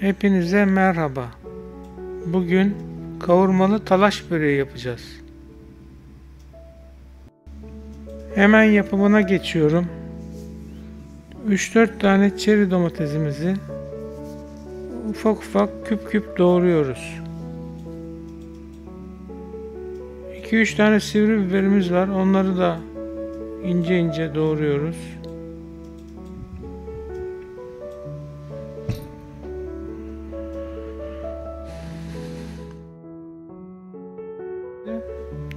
Hepinize merhaba. Bugün kavurmalı talaş böreği yapacağız. Hemen yapımına geçiyorum. 3-4 tane çeri domatesimizi ufak ufak küp küp doğruyoruz. 2-3 tane sivri biberimiz var. Onları da ince ince doğruyoruz.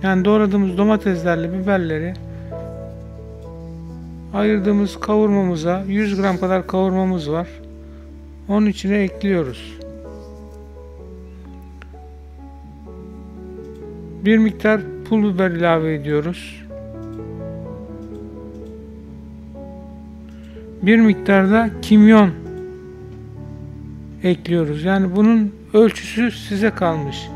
Yani doğradığımız domateslerle biberleri ayırdığımız kavurmamıza 100 gram kadar kavurmamız var. Onun içine ekliyoruz. Bir miktar pul biber ilave ediyoruz. Bir miktar da kimyon ekliyoruz. Yani bunun ölçüsü size kalmış.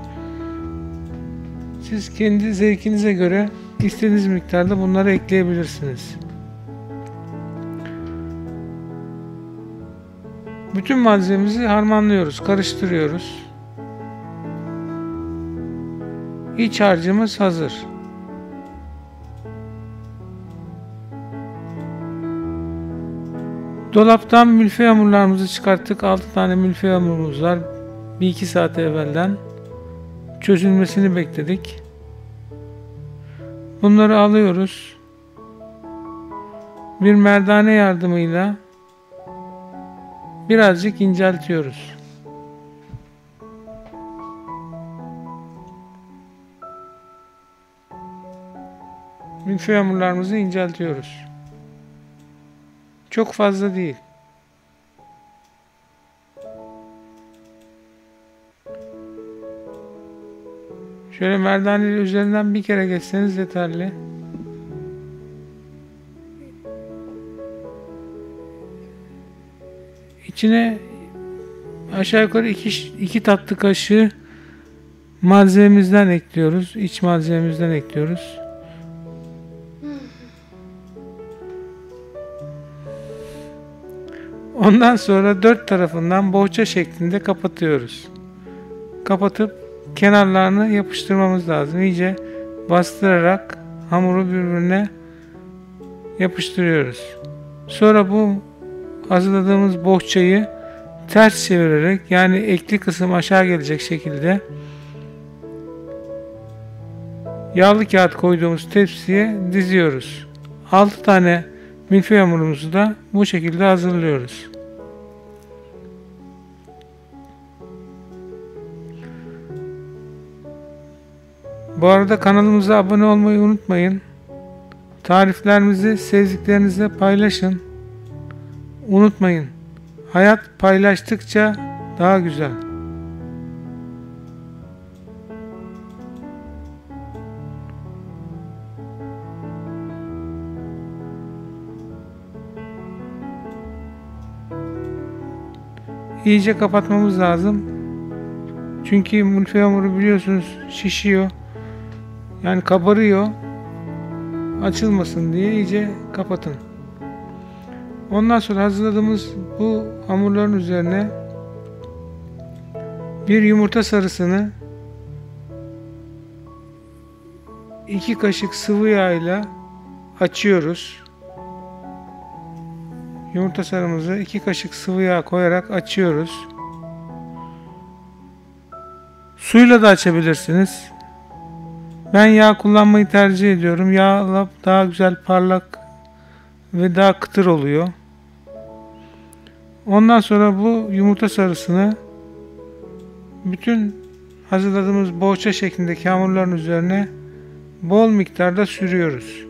Siz kendi zevkinize göre istediğiniz miktarda bunları ekleyebilirsiniz. Bütün malzememizi harmanlıyoruz, karıştırıyoruz. İç harcımız hazır. Dolaptan mülfe hamurlarımızı çıkarttık. 6 tane mülfe hamurumuz var. 1-2 saat evvelden çözülmesini bekledik. Bunları alıyoruz. Bir merdane yardımıyla birazcık inceltiyoruz. Milföy hamurlarımızı inceltiyoruz. Çok fazla değil. Şöyle merdaneyle üzerinden bir kere geçseniz yeterli. İçine aşağı yukarı iki, iki tatlı kaşığı malzememizden ekliyoruz. İç malzememizden ekliyoruz. Ondan sonra dört tarafından bohça şeklinde kapatıyoruz. Kapatıp kenarlarını yapıştırmamız lazım. İyice bastırarak hamuru birbirine yapıştırıyoruz. Sonra bu hazırladığımız bohçayı ters çevirerek yani ekli kısım aşağı gelecek şekilde yağlı kağıt koyduğumuz tepsiye diziyoruz. 6 tane milföy hamurumuzu da bu şekilde hazırlıyoruz. Bu arada kanalımıza abone olmayı unutmayın. Tariflerimizi sevdiklerinizle paylaşın. Unutmayın. Hayat paylaştıkça daha güzel. İyice kapatmamız lazım. Çünkü mulfi hamuru biliyorsunuz şişiyor. Yani kabarıyor. Açılmasın diye iyice kapatın. Ondan sonra hazırladığımız bu hamurların üzerine bir yumurta sarısını iki kaşık sıvı yağ ile açıyoruz. Yumurta sarımızı iki kaşık sıvı yağ koyarak açıyoruz. Suyla da açabilirsiniz. Ben yağ kullanmayı tercih ediyorum. Yağla daha güzel parlak ve daha kıtır oluyor. Ondan sonra bu yumurta sarısını bütün hazırladığımız boğaça şeklindeki hamurların üzerine bol miktarda sürüyoruz.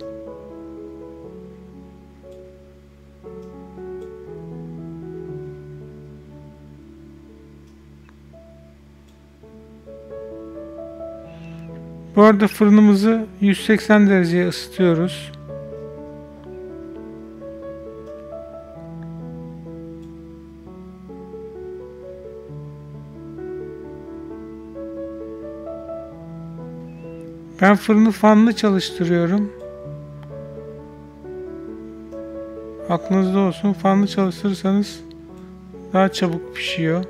Bu arada fırınımızı 180 dereceye ısıtıyoruz. Ben fırını fanlı çalıştırıyorum. Aklınızda olsun fanlı çalıştırırsanız daha çabuk pişiyor.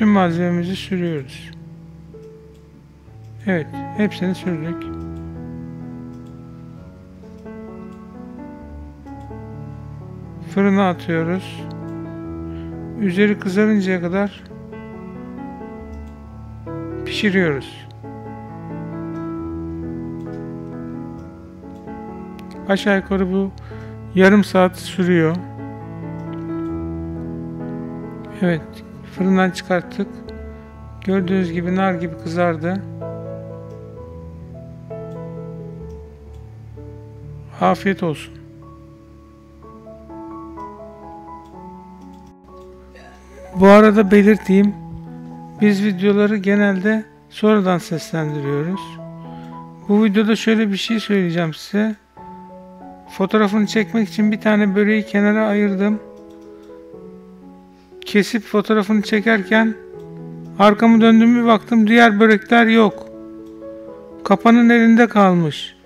Bütün malzememizi sürüyoruz. Evet, hepsini sürdük. Fırına atıyoruz. Üzeri kızarıncaya kadar pişiriyoruz. Aşağı yukarı bu yarım saat sürüyor. Evet, fırından çıkarttık. Gördüğünüz gibi nar gibi kızardı. Afiyet olsun. Bu arada belirteyim. Biz videoları genelde sonradan seslendiriyoruz. Bu videoda şöyle bir şey söyleyeceğim size. Fotoğrafını çekmek için bir tane böreği kenara ayırdım. Kesip fotoğrafını çekerken arkamı döndüm bir baktım diğer börekler yok. Kapanın elinde kalmış.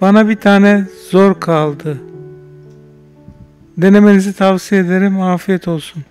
Bana bir tane zor kaldı. Denemenizi tavsiye ederim. Afiyet olsun.